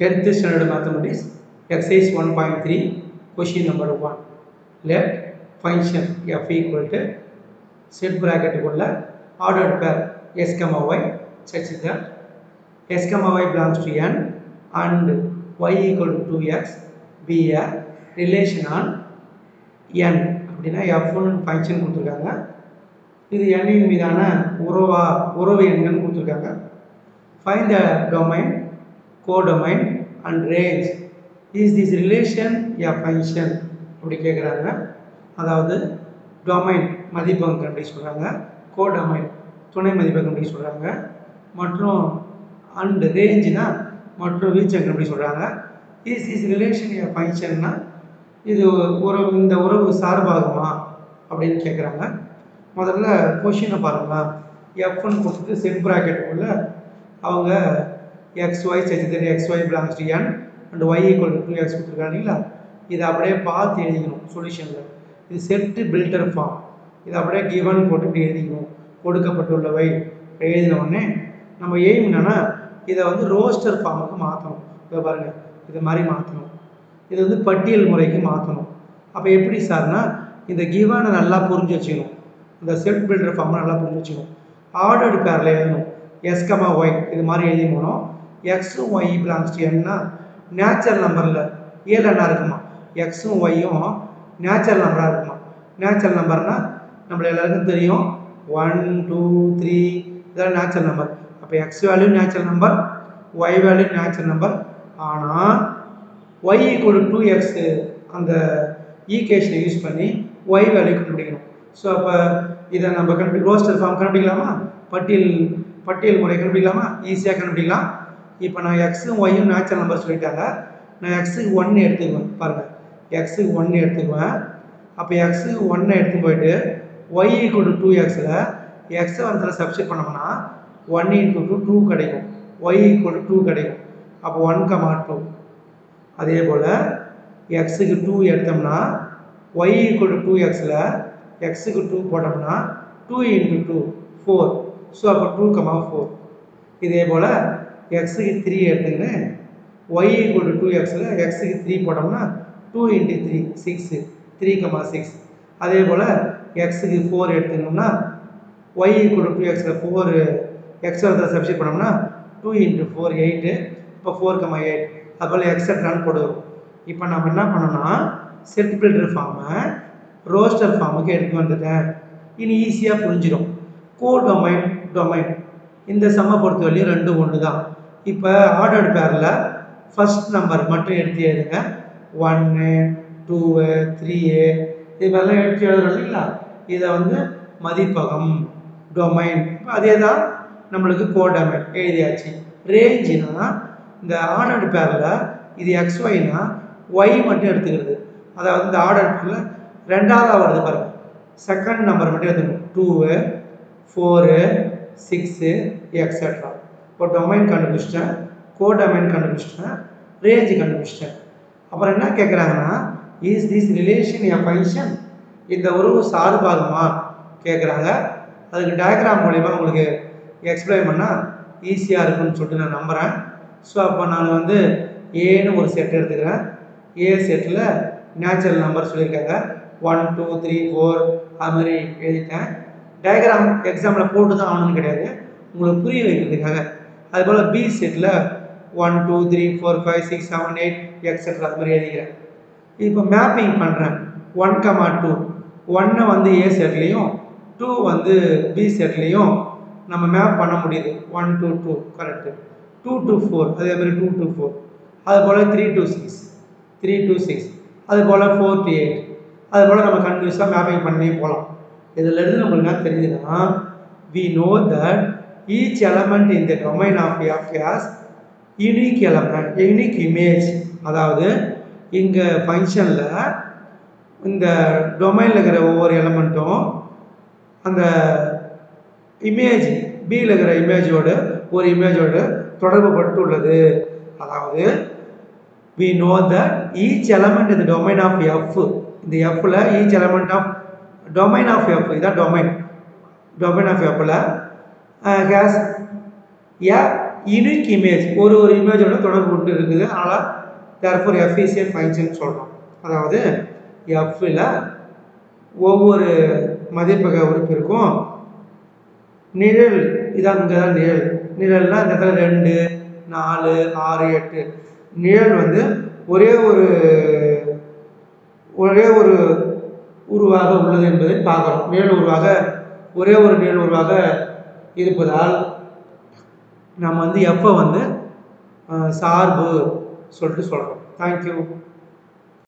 10th standard mathematics exercise 1.3 question number 1 let function f equal to set bracket உள்ள ordered pair s comma y such that s comma y belongs to n and y equal to 2x be a relation on n அப்படின்னா f1 function கொடுத்துருக்காங்க இது எண்ணின் மீதான உறவா உறவு எண்கள் கொடுத்துருக்காங்க find the domain codomain and range is this relation a function அப்படி கேட்குறாங்க அதாவது டொமைன் மதிப்பகம் கண்டுபிடிக்க சொல்கிறாங்க கோடொமைன் துணை மதிப்பகம் கண்டுபிடிக்க சொல்கிறாங்க மற்றும் அண்ட் ரேஞ்சுனா மற்றும் வீச்சம் கண்டுபிடிக்க சொல்கிறாங்க இஸ் இஸ் ரிலேஷன் எ ஃபங்க்ஷன்னா இது உறவு இந்த உறவு சார்பாகுமா அப்படின்னு கேட்குறாங்க முதல்ல கொஷினை பாருங்களா எஃப்னு கொடுத்துட்டு செட் உள்ள அவங்க xy Y such that X Y belongs to N and Y equal to two X கொடுத்துருக்காங்களா இதை அப்படியே பார்த்து எழுதிக்கணும் சொல்யூஷனில் இது செட் பில்டர் ஃபார்ம் இதை அப்படியே கிவன் போட்டு எழுதிக்கணும். கொடுக்கப்பட்டுள்ளவை. எழுதின உடனே நம்ம எய்ம் என்னன்னா இதை வந்து ரோஸ்டர் ஃபார்முக்கு மாற்றணும் இதை பாருங்கள் இது மாதிரி மாற்றணும் இது வந்து பட்டியல் முறைக்கு மாற்றணும் அப்போ எப்படி சார்னா இந்த கிவனை நல்லா புரிஞ்சு வச்சுக்கணும். இந்த செல்ஃப் பில்டர் ஃபார்மை நல்லா புரிஞ்சு வச்சுக்கணும். ஆர்டர்டு பேரில் எழுதணும். எஸ்கமா ஒய் இது மாதிரி எழுதி போனோம். எக்ஸும் ஒய் பிலாங்ஸ் டு என்ன? நேச்சுரல் நம்பரில் ஏழு என்ன இருக்குமா? எக்ஸும் ஒய்யும் நேச்சுரல் நம்பராக இருக்குமா? நேச்சுரல் நம்பர்னால் நம்மள எல்லாருக்கும் தெரியும். ஒன் டூ த்ரீ இதெல்லாம் நேச்சுரல் நம்பர் அப்போ X value natural number Y value natural number ஆனால் ஒய் ஈக்குவல் டூ எக்ஸு அந்த ஈகேஷனை யூஸ் பண்ணி ஒய் வேல்யூ கண்டுபிடிக்கணும். ஸோ அப்போ இதை நம்ம கண்டுபி ரோஸ்டர் ஃபார்ம் கண்டுபிடிக்கலாமா? பட்டியல் பட்டியல் முறை கண்டுபிடிக்கலாமா? ஈஸியாக கண்டுபிடிக்கலாம். இப்போ நான் எக்ஸும் ஒய்யும் நேச்சுரல் நம்பர் சொல்லிட்டாங்க நான் எக்ஸுக்கு ஒன்று எடுத்துக்குவேன் பாருங்கள் எக்ஸுக்கு ஒன்று எடுத்துக்குவேன். அப்போ எக்ஸுக்கு ஒன்றை எடுத்து போயிட்டு ஒய் ஈக்குவல் டு டூ எக்ஸில் எக்ஸை வந்து சப்ஸ்டிட் பண்ணோம்னா ஒன் இன்ட்டு டூ டூ கிடைக்கும். ஒய் ஈக்குவல் டு டூ கிடைக்கும். அப்போ ஒன் கமா டூ அதே போல் எக்ஸுக்கு டூ எடுத்தோம்னா ஒய் ஈக்குவல் டு டூ எக்ஸில் எக்ஸுக்கு டூ போட்டோம்னா two into two four so அப்போ டூ கமா ஃபோர் இதே போல் எக்ஸுக்கு த்ரீ எடுத்துக்கின்னு ஒய் ஈக்குவல் டு டூ எக்ஸில் எக்ஸுக்கு த்ரீ போட்டோம்னா two into three six three comma six அதே போல் எக்ஸுக்கு ஃபோர் எடுத்துக்கணும்னா ஒய் ஈக்குவல் டூ எக்ஸில் ஃபோர் எக்ஸ் வந்து சப்ஸ்டிட் பண்ணோம்னா டூ இன்ட்டு ஃபோர் எயிட்டு இப்போ ஃபோர் கமா எயிட் அதுபோல் எக்ஸட்ரான்னு போடுவோம். இப்போ நம்ம என்ன பண்ணோம்னா செட் பில்டர் ஃபார்மை ரோஸ்டர் ஃபார்முக்கு எடுத்து வந்துட்டேன். இனி ஈஸியாக புரிஞ்சிடும். கோ டொமைன் டொமைன் இந்த சம்மை பொறுத்த வரையும் ரெண்டு ஒன்று தான் இப்போ ஆர்டர்டு பேரில் ஃபஸ்ட் நம்பர் மட்டும் எடுத்து எழுதுங்க. ஒன்று டூவு த்ரீ இது மாதிரிலாம் எடுத்து எழுதுறோம் இல்லைங்களா? இதை வந்து மதிப்பகம் டொமைன் அதே தான் நம்மளுக்கு கோடமைன் எழுதியாச்சு. ரேஞ்சுனா இந்த ஆர்டர்டு பேரில் இது எக்ஸ் ஒய்னா ஒய் மட்டும் எடுத்துக்கிறது. அதாவது இந்த ஆர்டர் பேரில் ரெண்டாவதாக வருது பாருங்கள் செகண்ட் நம்பர் மட்டும் எடுத்துக்கணும். டூவு ஃபோரு சிக்ஸு எக்ஸட்ரா இப்போ டொமைன் கண்டுபிடிச்சிட்டேன் கோ டொமைன் கண்டுபிடிச்சிட்டேன் ரேஞ்சு கண்டுபிடிச்சிட்டேன். அப்புறம் என்ன கேட்குறாங்கன்னா is this relation a function இந்த உறவு சார்பாகுமா? கேட்குறாங்க அதுக்கு டயக்ராம் மூலிமா உங்களுக்கு எக்ஸ்பிளைன் பண்ணால் ஈஸியாக இருக்கும்னு சொல்லிட்டு நான் நம்புகிறேன் ஸோ அப்போ நான் வந்து ஏன்னு ஒரு செட் எடுத்துக்கிறேன். ஏ செட்டில் நேச்சுரல் நம்பர் சொல்லியிருக்காங்க. ஒன் டூ த்ரீ ஃபோர் அது மாதிரி எழுதிட்டேன். டயக்ராம் எக்ஸாமில் போட்டு தான் ஆகணும்னு கிடையாது. உங்களுக்கு புரிய வைக்கிறதுக்காக. அதுபோல் B settle one two three four five six seven eight extra அது மாதிரி எழுதிக்கிறேன். இப்போ மேப்பிங் பண்ணுறேன் ஒன் கமா டூ ஒன்னை வந்து ஏ செட்லேயும் டூ வந்து பி செட்லேயும் நம்ம மேப் பண்ண முடியுது. One two two correct two two four அதே மாதிரி டூ டூ ஃபோர் அது போல் three two six three two six அது போல் ஃபோர் டூ எயிட் அது போல் நம்ம கன்ஃபியூஸாக மேப்பிங் பண்ணி போகலாம். இதில் இருந்து நம்மளுக்கு என்ன தெரியுதுன்னா we know that each element in the domain of F has unique element unique image அதாவது இங்கே ஃபங்க்ஷனில் இந்த டொமைனில் இருக்கிற ஒவ்வொரு எலமெண்ட்டும் அந்த இமேஜ் பியில் இருக்கிற இமேஜோடு ஒரு இமேஜோடு தொடர்பு பட்டு உள்ளது அதாவது we know that each element இந்த டொமைன் ஆஃப் எஃப் இந்த எஃப்பில் each element of domain of F இதுதான் டொமைன் டொமைன் ஆஃப் எஃப்பில் ஹேஸ் எ யூனிக் இமேஜ் ஒரு ஒரு இமேஜோட தொடர்பு கொண்டு இருக்குது. அதனால் therefore F is a function சொல்கிறோம் அதாவது எஃப்ல ஒவ்வொரு மதிப்பக உறுப்பிற்கும் நிழல் இதான் இங்கே தான் நிழல். நிழல்னா இந்த இடத்துல ரெண்டு நாலு ஆறு எட்டு. நிழல் வந்து ஒரே ஒரு ஒரே ஒரு உருவாக உள்ளது என்பதை பார்க்குறோம். நிழல் உருவாக ஒரே ஒரு நிழல் உருவாக இருப்பதால் நம்ம வந்து எப்போ வந்து சார்பு சொல்லிட்டு சொல்கிறோம் தேங்க்யூ